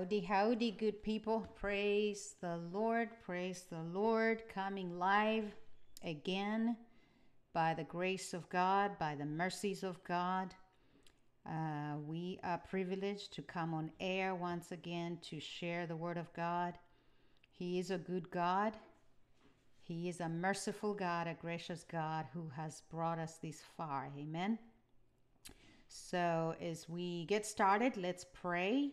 Howdy, howdy, good people. Praise the Lord, praise the Lord. Coming live again by the grace of God, by the mercies of God. Uh, we are privileged to come on air once again to share the Word of God. He is a good God. He is a merciful God, a gracious God who has brought us this far. Amen. So, as we get started, let's pray.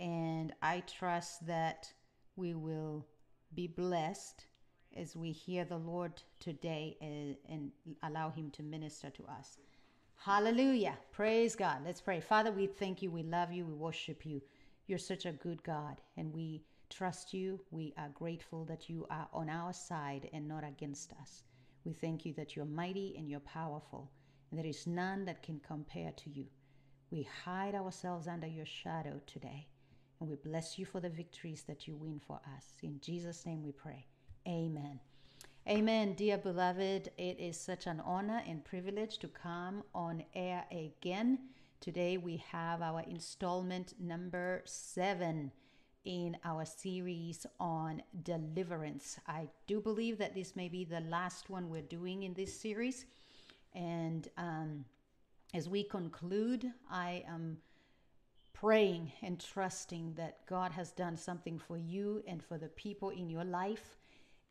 And I trust that we will be blessed as we hear the Lord today and, and allow Him to minister to us. Hallelujah. Praise God. Let's pray. Father, we thank you. We love you. We worship you. You're such a good God, and we trust you. We are grateful that you are on our side and not against us. We thank you that you're mighty and you're powerful, and there is none that can compare to you. We hide ourselves under your shadow today, and we bless you for the victories that you win for us. In Jesus' name we pray. Amen. Amen, dear beloved. It is such an honor and privilege to come on air again. Today we have our installment number seven in our series on deliverance. I do believe that this may be the last one we're doing in this series. And um, as we conclude, I am praying and trusting that God has done something for you and for the people in your life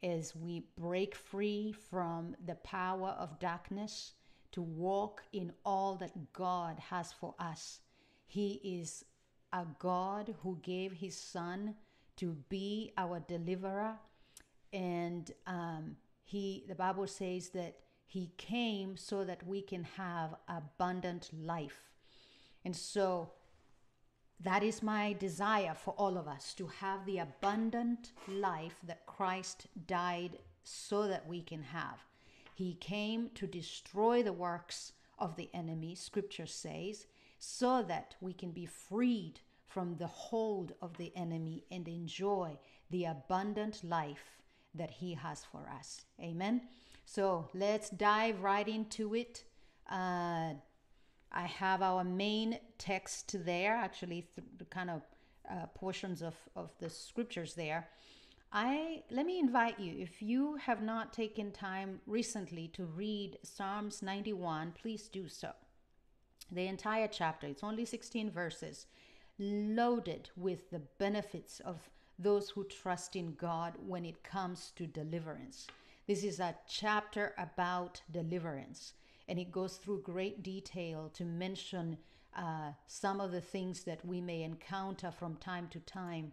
as we break free from the power of darkness to walk in all that God has for us. He is a God who gave his son to be our deliverer. And um, he, the Bible says that he came so that we can have abundant life. And so that is my desire for all of us to have the abundant life that Christ died so that we can have. He came to destroy the works of the enemy, scripture says, so that we can be freed from the hold of the enemy and enjoy the abundant life that he has for us. Amen. So let's dive right into it. Uh, I have our main text there, actually, the kind of uh, portions of, of the scriptures there. I let me invite you if you have not taken time recently to read Psalms 91, please do so. The entire chapter, it's only 16 verses, loaded with the benefits of those who trust in God when it comes to deliverance. This is a chapter about deliverance, and it goes through great detail to mention uh, some of the things that we may encounter from time to time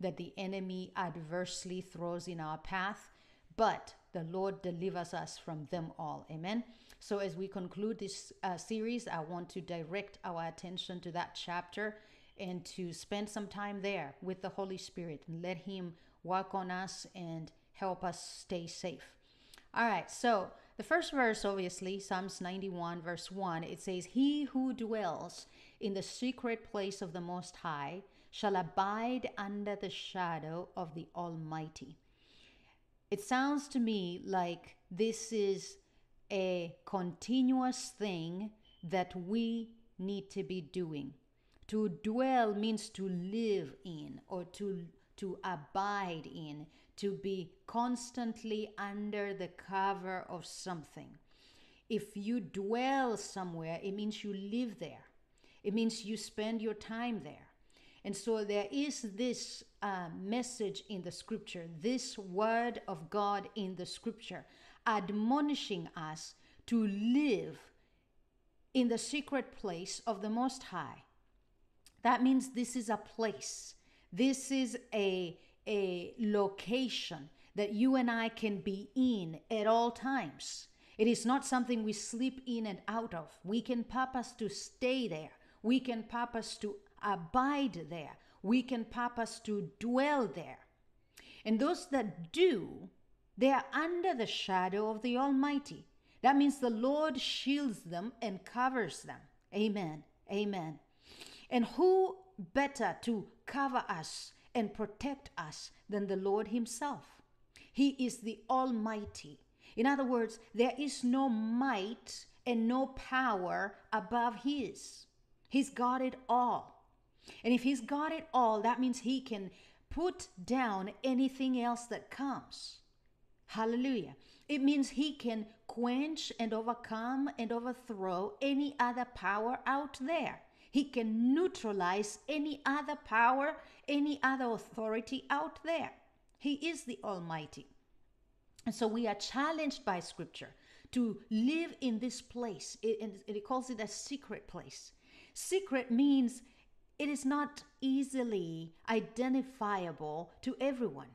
that the enemy adversely throws in our path, but the Lord delivers us from them all. Amen. So, as we conclude this uh, series, I want to direct our attention to that chapter and to spend some time there with the Holy Spirit and let Him work on us and help us stay safe. All right, so the first verse, obviously, Psalms 91, verse 1, it says, He who dwells in the secret place of the Most High shall abide under the shadow of the Almighty. It sounds to me like this is a continuous thing that we need to be doing. To dwell means to live in or to, to abide in, to be constantly under the cover of something. If you dwell somewhere, it means you live there, it means you spend your time there. And so there is this uh, message in the scripture, this word of God in the scripture, admonishing us to live in the secret place of the Most High that means this is a place. This is a, a location that you and I can be in at all times. It is not something we slip in and out of. We can purpose to stay there. We can purpose to abide there. We can purpose to dwell there. And those that do, they are under the shadow of the Almighty. That means the Lord shields them and covers them. Amen. Amen. And who better to cover us and protect us than the Lord Himself? He is the Almighty. In other words, there is no might and no power above His. He's got it all. And if he's got it all, that means he can put down anything else that comes. Hallelujah. It means he can quench and overcome and overthrow any other power out there. He can neutralize any other power, any other authority out there. He is the Almighty. And so we are challenged by Scripture to live in this place. It, and it calls it a secret place. Secret means it is not easily identifiable to everyone.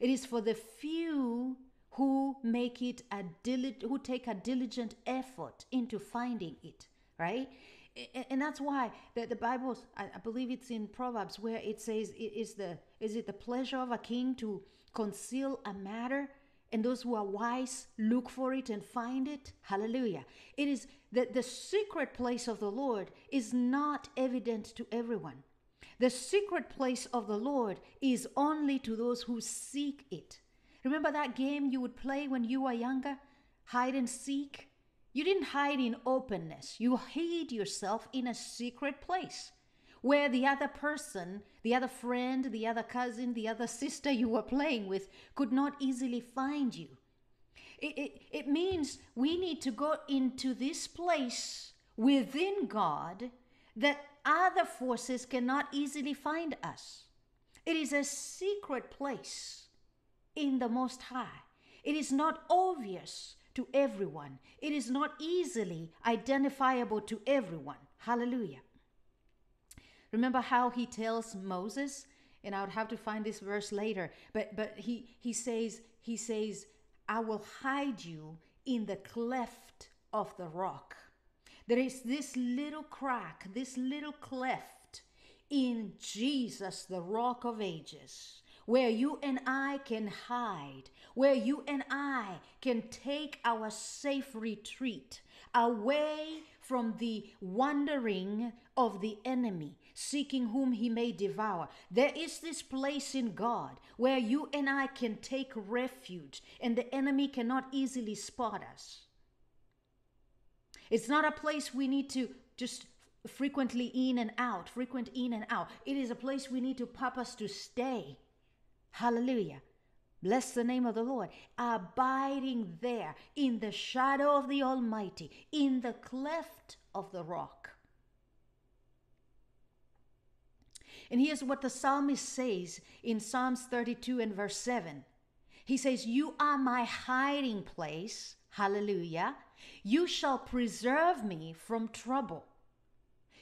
It is for the few who make it a dili- who take a diligent effort into finding it, right? And that's why the, the Bible, I believe it's in Proverbs, where it says, "Is the is it the pleasure of a king to conceal a matter?" and those who are wise look for it and find it. Hallelujah. It is that the secret place of the Lord is not evident to everyone. The secret place of the Lord is only to those who seek it. Remember that game you would play when you were younger? Hide and seek? You didn't hide in openness, you hid yourself in a secret place where the other person, the other friend, the other cousin, the other sister you were playing with could not easily find you. It, it, it means we need to go into this place within God that other forces cannot easily find us. It is a secret place in the Most High. It is not obvious to everyone, it is not easily identifiable to everyone. Hallelujah. Remember how he tells Moses, and I would have to find this verse later, but but he he says he says, I will hide you in the cleft of the rock. There is this little crack, this little cleft in Jesus, the rock of ages, where you and I can hide, where you and I can take our safe retreat away from the wandering of the enemy, seeking whom he may devour. There is this place in God where you and I can take refuge and the enemy cannot easily spot us. It's not a place we need to just frequently in and out, frequent in and out. It is a place we need to purpose to stay. Hallelujah. Bless the name of the Lord. Abiding there in the shadow of the Almighty, in the cleft of the rock. And here's what the psalmist says in Psalms 32 and verse 7. He says, You are my hiding place. Hallelujah. You shall preserve me from trouble.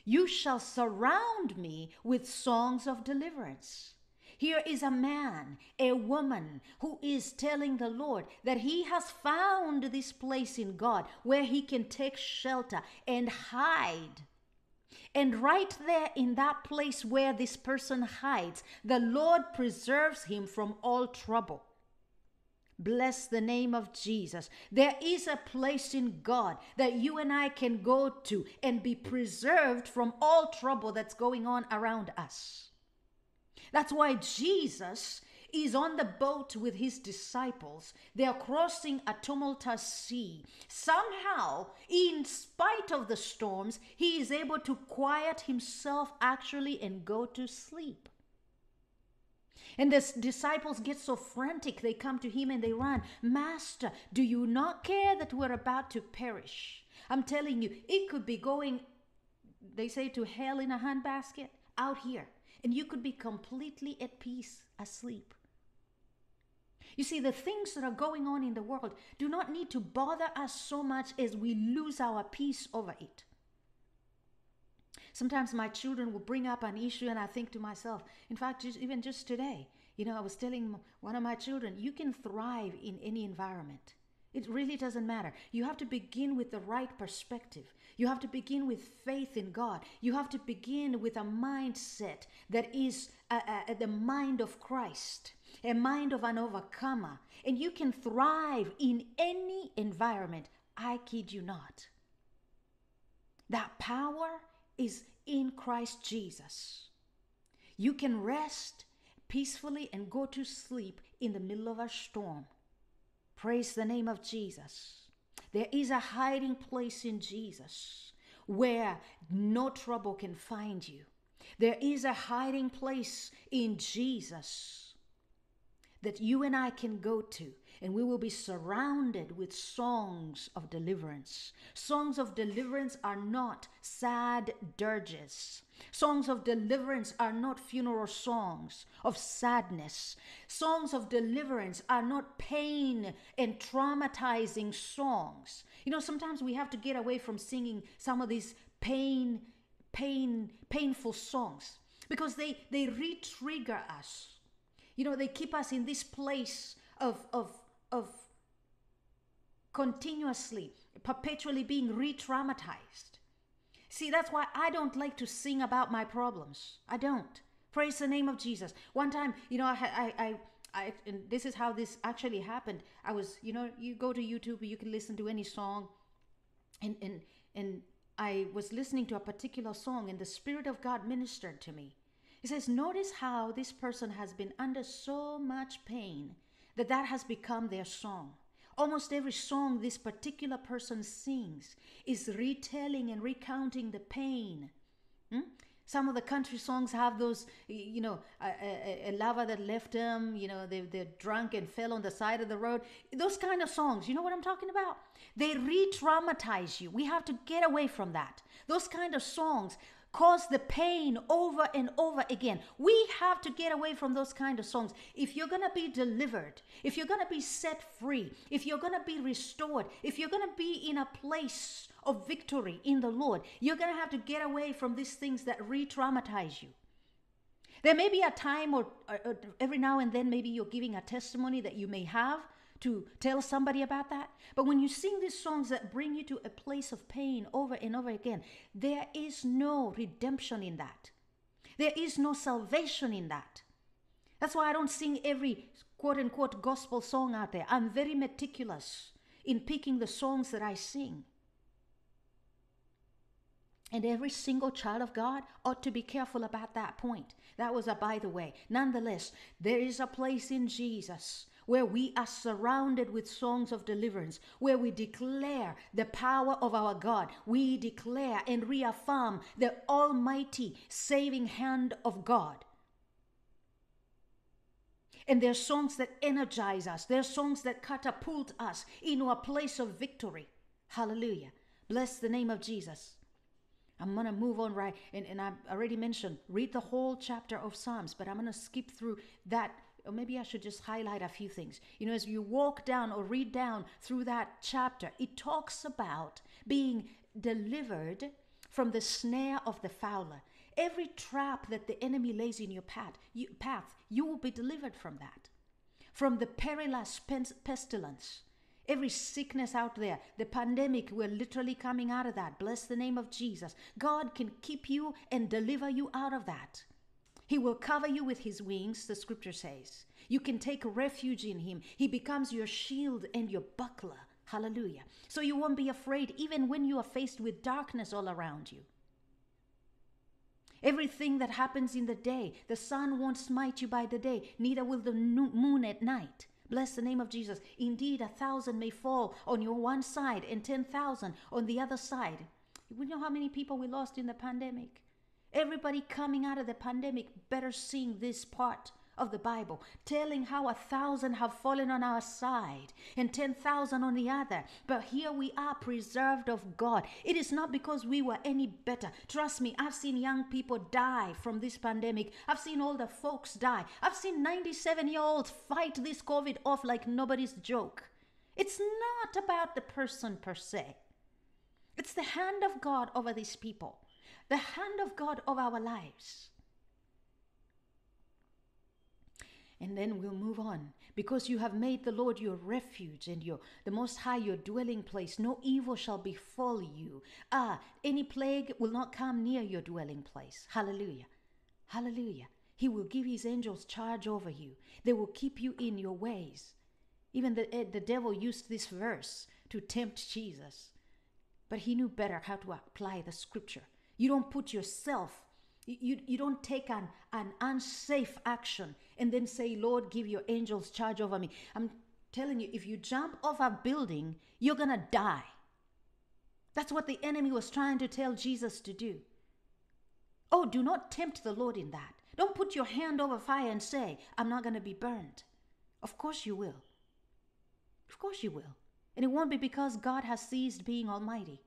You shall surround me with songs of deliverance. Here is a man, a woman who is telling the Lord that he has found this place in God where he can take shelter and hide. And right there in that place where this person hides, the Lord preserves him from all trouble. Bless the name of Jesus. There is a place in God that you and I can go to and be preserved from all trouble that's going on around us. That's why Jesus is on the boat with his disciples. They are crossing a tumultuous sea. Somehow, in spite of the storms, he is able to quiet himself actually and go to sleep. And the disciples get so frantic, they come to him and they run. Master, do you not care that we're about to perish? I'm telling you, it could be going, they say, to hell in a handbasket out here. And you could be completely at peace, asleep. You see, the things that are going on in the world do not need to bother us so much as we lose our peace over it. Sometimes my children will bring up an issue, and I think to myself, in fact, just, even just today, you know, I was telling one of my children, you can thrive in any environment. It really doesn't matter. You have to begin with the right perspective. You have to begin with faith in God. You have to begin with a mindset that is uh, uh, the mind of Christ, a mind of an overcomer. And you can thrive in any environment. I kid you not. That power is in Christ Jesus. You can rest peacefully and go to sleep in the middle of a storm. Praise the name of Jesus. There is a hiding place in Jesus where no trouble can find you. There is a hiding place in Jesus that you and I can go to, and we will be surrounded with songs of deliverance. Songs of deliverance are not sad dirges. Songs of deliverance are not funeral songs of sadness. Songs of deliverance are not pain and traumatizing songs. You know, sometimes we have to get away from singing some of these pain, pain, painful songs because they, they re-trigger us. You know, they keep us in this place of, of, of continuously, perpetually being re traumatized. See, that's why I don't like to sing about my problems. I don't. Praise the name of Jesus. One time, you know, I, I, I, I and this is how this actually happened. I was, you know, you go to YouTube, you can listen to any song, and and and I was listening to a particular song, and the Spirit of God ministered to me. He says, Notice how this person has been under so much pain that that has become their song. Almost every song this particular person sings is retelling and recounting the pain. Hmm? Some of the country songs have those, you know, a, a, a lover that left them, you know, they, they're drunk and fell on the side of the road. Those kind of songs, you know what I'm talking about? They re traumatize you. We have to get away from that. Those kind of songs cause the pain over and over again. We have to get away from those kind of songs. If you're going to be delivered, if you're going to be set free, if you're going to be restored, if you're going to be in a place of victory in the Lord, you're going to have to get away from these things that re traumatize you. There may be a time or, or, or, every now and then, maybe you're giving a testimony that you may have to tell somebody about that. But when you sing these songs that bring you to a place of pain over and over again, there is no redemption in that. There is no salvation in that. That's why I don't sing every quote unquote gospel song out there. I'm very meticulous in picking the songs that I sing. And every single child of God ought to be careful about that point. That was a by the way. Nonetheless, there is a place in Jesus where we are surrounded with songs of deliverance, where we declare the power of our God. We declare and reaffirm the almighty saving hand of God. And there are songs that energize us, there are songs that catapult us into a place of victory. Hallelujah. Bless the name of Jesus. I'm going to move on right. And, and I already mentioned, read the whole chapter of Psalms, but I'm going to skip through that. Or maybe I should just highlight a few things. You know, as you walk down or read down through that chapter, it talks about being delivered from the snare of the fowler. Every trap that the enemy lays in your path, you, path, you will be delivered from that. From the perilous pestilence, Every sickness out there, the pandemic, we're literally coming out of that. Bless the name of Jesus. God can keep you and deliver you out of that. He will cover you with his wings, the scripture says. You can take refuge in him. He becomes your shield and your buckler. Hallelujah. So you won't be afraid even when you are faced with darkness all around you. Everything that happens in the day, the sun won't smite you by the day, neither will the moon at night. Bless the name of Jesus. Indeed, a thousand may fall on your one side and 10,000 on the other side. We know how many people we lost in the pandemic. Everybody coming out of the pandemic better sing this part of the Bible, telling how a thousand have fallen on our side and 10,000 on the other. But here we are preserved of God. It is not because we were any better. Trust me, I've seen young people die from this pandemic. I've seen older folks die. I've seen 97 year olds fight this COVID off like nobody's joke. It's not about the person per se, it's the hand of God over these people, the hand of God of our lives. and then we'll move on. Because you have made the lord your refuge and your the most high your dwelling place no evil shall befall you. Ah any plague will not come near your dwelling place. Hallelujah. Hallelujah. He will give his angels charge over you. They will keep you in your ways. Even the, eh, the devil used this verse to tempt jesus. But he knew better how to apply the scripture you don't put yourself you, you don't take an, an unsafe action and then say, Lord, give your angels charge over me. I'm telling you, if you jump off a building, you're going to die. That's what the enemy was trying to tell Jesus to do. Oh, do not tempt the Lord in that. Don't put your hand over fire and say, I'm not going to be burned. Of course you will. Of course you will. And it won't be because God has ceased being almighty.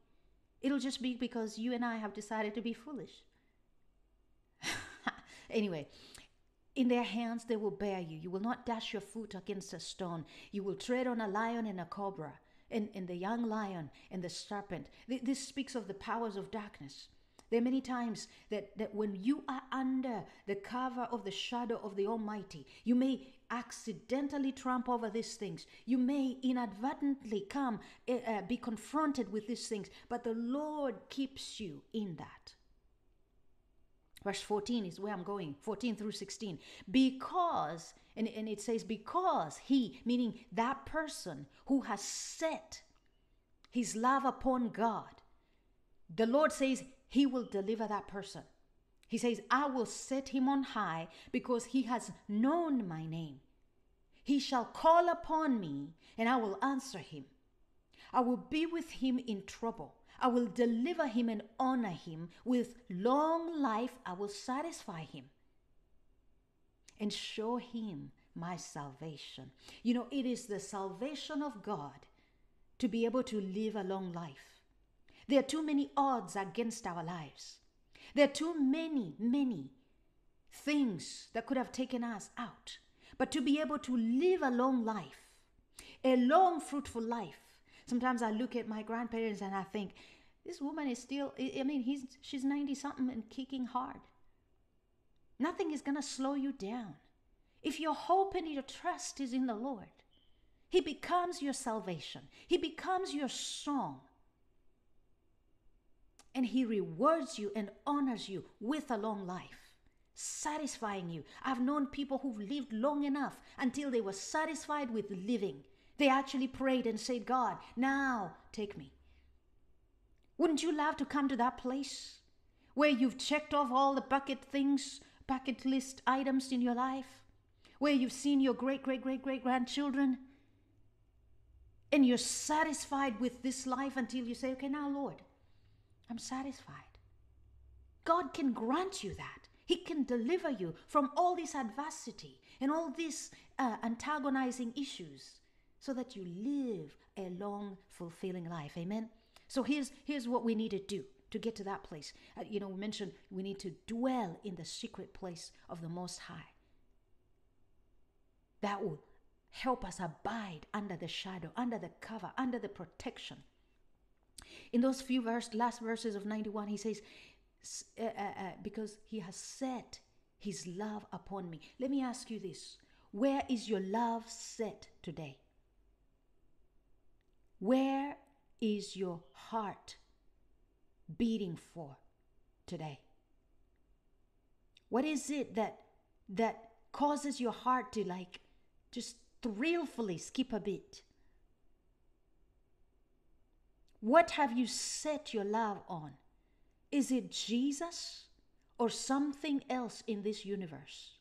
It'll just be because you and I have decided to be foolish. anyway, in their hands they will bear you. You will not dash your foot against a stone. You will tread on a lion and a cobra, and, and the young lion and the serpent. This speaks of the powers of darkness. There are many times that, that when you are under the cover of the shadow of the Almighty, you may accidentally tramp over these things. You may inadvertently come, uh, be confronted with these things, but the Lord keeps you in that. Verse 14 is where I'm going, 14 through 16. Because, and, and it says, because he, meaning that person who has set his love upon God, the Lord says he will deliver that person. He says, I will set him on high because he has known my name. He shall call upon me and I will answer him. I will be with him in trouble. I will deliver him and honor him. With long life, I will satisfy him and show him my salvation. You know, it is the salvation of God to be able to live a long life. There are too many odds against our lives. There are too many, many things that could have taken us out. But to be able to live a long life, a long, fruitful life, Sometimes I look at my grandparents and I think, this woman is still, I mean, he's, she's 90 something and kicking hard. Nothing is going to slow you down. If your hope and your trust is in the Lord, He becomes your salvation, He becomes your song. And He rewards you and honors you with a long life, satisfying you. I've known people who've lived long enough until they were satisfied with living they actually prayed and said, God, now take me. Wouldn't you love to come to that place where you've checked off all the bucket things, bucket list items in your life? Where you've seen your great, great, great, great grandchildren? And you're satisfied with this life until you say, okay, now, Lord, I'm satisfied. God can grant you that. He can deliver you from all this adversity and all these uh, antagonizing issues so that you live a long, fulfilling life. Amen. So here's here's what we need to do to get to that place. Uh, you know, we mentioned we need to dwell in the secret place of the Most High. That will help us abide under the shadow, under the cover, under the protection. In those few verse, last verses of 91, he says, uh, uh, uh, because he has set his love upon me. Let me ask you this where is your love set today? Where is your heart beating for today? What is it that that causes your heart to like just thrillfully skip a bit? What have you set your love on? Is it Jesus or something else in this universe?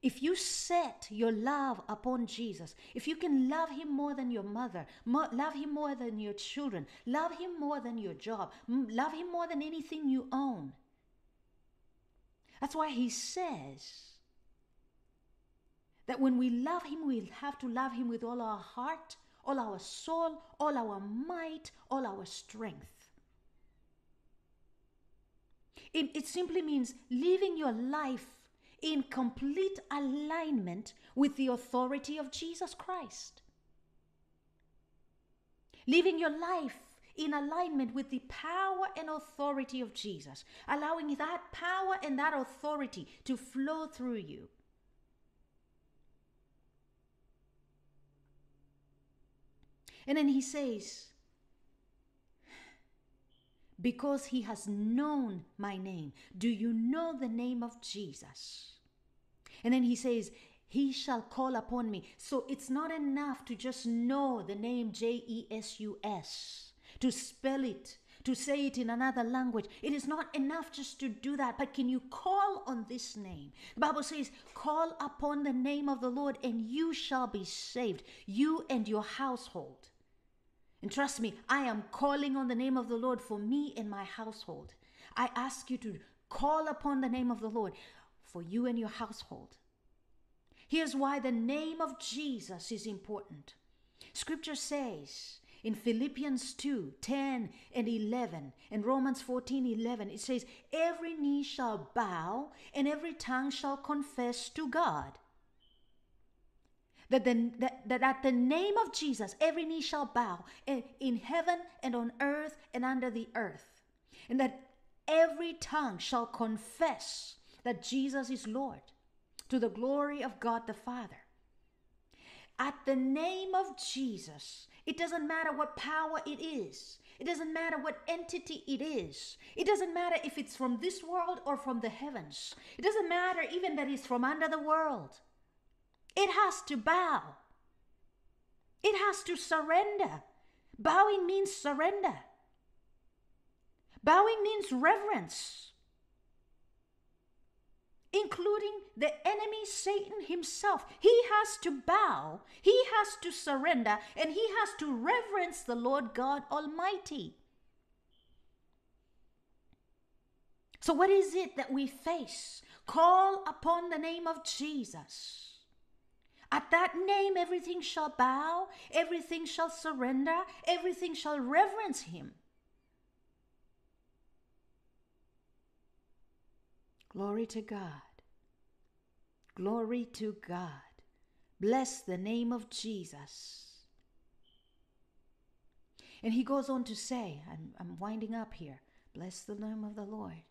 If you set your love upon Jesus, if you can love him more than your mother, more, love him more than your children, love him more than your job, love him more than anything you own. That's why he says that when we love him, we have to love him with all our heart, all our soul, all our might, all our strength. It, it simply means living your life in complete alignment with the authority of Jesus Christ. Living your life in alignment with the power and authority of Jesus, allowing that power and that authority to flow through you. And then he says, because he has known my name. Do you know the name of Jesus? And then he says, He shall call upon me. So it's not enough to just know the name J E S U S, to spell it, to say it in another language. It is not enough just to do that, but can you call on this name? The Bible says, Call upon the name of the Lord, and you shall be saved, you and your household. And trust me, I am calling on the name of the Lord for me and my household. I ask you to call upon the name of the Lord for you and your household. Here's why the name of Jesus is important. Scripture says in Philippians 2 10 and 11 and Romans 14 11, it says, Every knee shall bow and every tongue shall confess to God. That, the, that, that at the name of Jesus, every knee shall bow in, in heaven and on earth and under the earth. And that every tongue shall confess that Jesus is Lord to the glory of God the Father. At the name of Jesus, it doesn't matter what power it is. It doesn't matter what entity it is. It doesn't matter if it's from this world or from the heavens. It doesn't matter even that it's from under the world. It has to bow. It has to surrender. Bowing means surrender. Bowing means reverence including the enemy Satan himself. He has to bow, he has to surrender, and he has to reverence the Lord God Almighty. So, what is it that we face? Call upon the name of Jesus. At that name, everything shall bow, everything shall surrender, everything shall reverence him. Glory to God. Glory to God. Bless the name of Jesus. And he goes on to say, I'm, I'm winding up here. Bless the name of the Lord.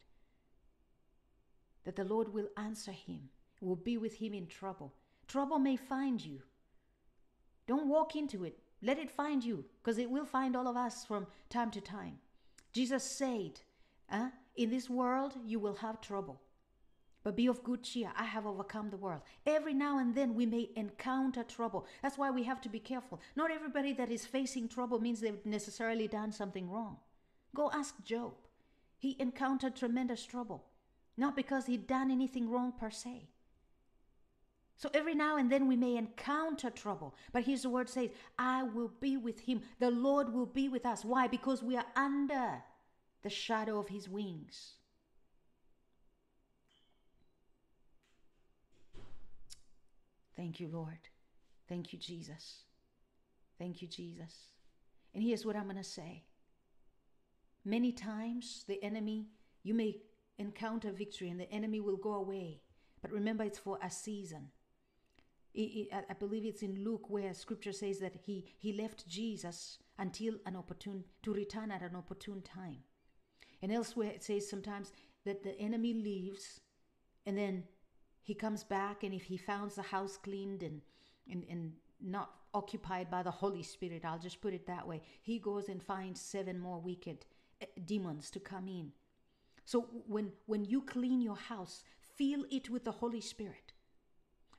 That the Lord will answer him, will be with him in trouble. Trouble may find you. Don't walk into it. Let it find you, because it will find all of us from time to time. Jesus said, uh, In this world you will have trouble. But be of good cheer. I have overcome the world. Every now and then we may encounter trouble. That's why we have to be careful. Not everybody that is facing trouble means they've necessarily done something wrong. Go ask Job. He encountered tremendous trouble, not because he'd done anything wrong per se. So every now and then we may encounter trouble. But here's the word says, I will be with him. The Lord will be with us. Why? Because we are under the shadow of his wings. Thank you, Lord. Thank you, Jesus. Thank you, Jesus. And here's what I'm going to say. Many times, the enemy, you may encounter victory and the enemy will go away. But remember, it's for a season. I believe it's in Luke where scripture says that he, he left Jesus until an opportune, to return at an opportune time. And elsewhere it says sometimes that the enemy leaves and then he comes back and if he finds the house cleaned and, and, and not occupied by the Holy Spirit, I'll just put it that way, he goes and finds seven more wicked eh, demons to come in. So when, when you clean your house, fill it with the Holy Spirit.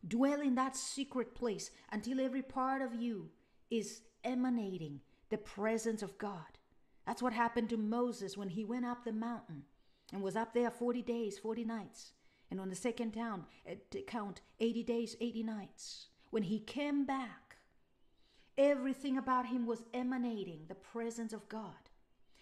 Dwell in that secret place until every part of you is emanating the presence of God. That's what happened to Moses when he went up the mountain and was up there 40 days, 40 nights and on the second town, uh, count 80 days, 80 nights. When he came back, everything about him was emanating the presence of God,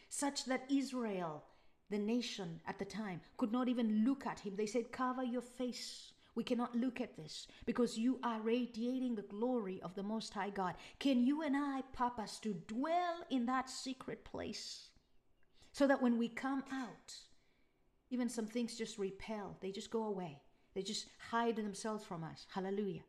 such that Israel, the nation at the time, could not even look at him. They said, Cover your face. We cannot look at this because you are radiating the glory of the Most High God. Can you and I Papas, to dwell in that secret place so that when we come out, even some things just repel, they just go away. They just hide themselves from us. Hallelujah.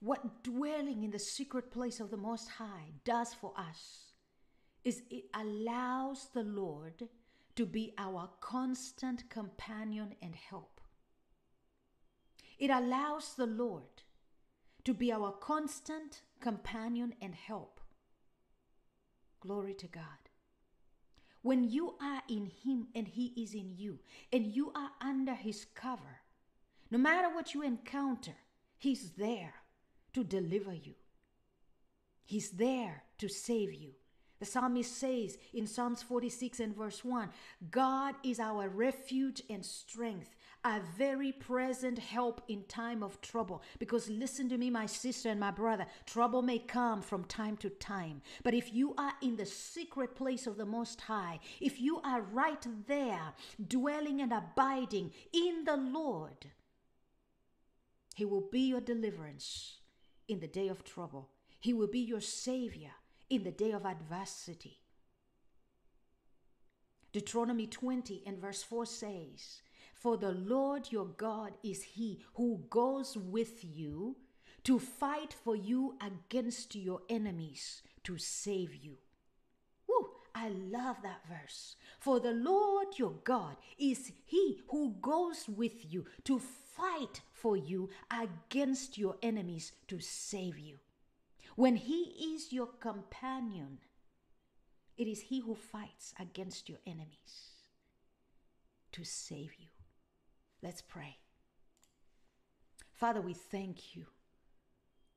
What dwelling in the secret place of the Most High does for us is it allows the Lord to be our constant companion and help. It allows the Lord to be our constant companion and help. Glory to God. When you are in Him and He is in you, and you are under His cover, no matter what you encounter, He's there to deliver you. He's there to save you. The psalmist says in Psalms 46 and verse 1 God is our refuge and strength, a very present help in time of trouble. Because listen to me, my sister and my brother, trouble may come from time to time. But if you are in the secret place of the Most High, if you are right there, dwelling and abiding in the Lord, He will be your deliverance in the day of trouble. He will be your Savior in the day of adversity. Deuteronomy 20 and verse 4 says, For the Lord your God is He who goes with you to fight for you against your enemies to save you. Woo, I love that verse. For the Lord your God is He who goes with you to fight for you against your enemies to save you. When He is your companion, it is He who fights against your enemies to save you. Let's pray. Father, we thank you.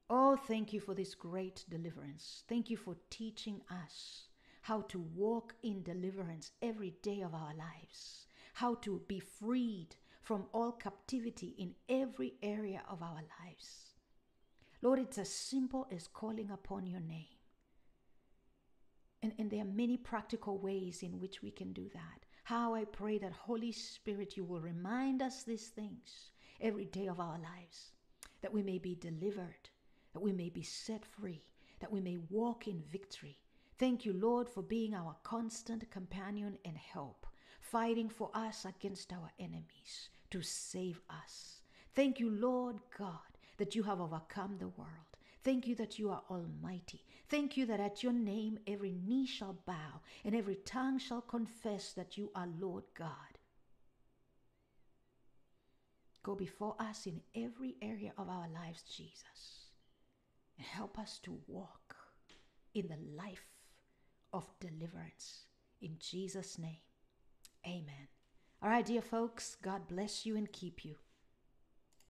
Oh, thank you for this great deliverance. Thank you for teaching us how to walk in deliverance every day of our lives, how to be freed from all captivity in every area of our lives. Lord, it's as simple as calling upon your name. And, and there are many practical ways in which we can do that. How I pray that Holy Spirit, you will remind us these things every day of our lives, that we may be delivered, that we may be set free, that we may walk in victory. Thank you, Lord, for being our constant companion and help, fighting for us against our enemies to save us. Thank you, Lord God, that you have overcome the world. Thank you that you are almighty. Thank you that at your name every knee shall bow and every tongue shall confess that you are Lord God. Go before us in every area of our lives, Jesus, and help us to walk in the life of deliverance. In Jesus' name, amen. All right, dear folks, God bless you and keep you.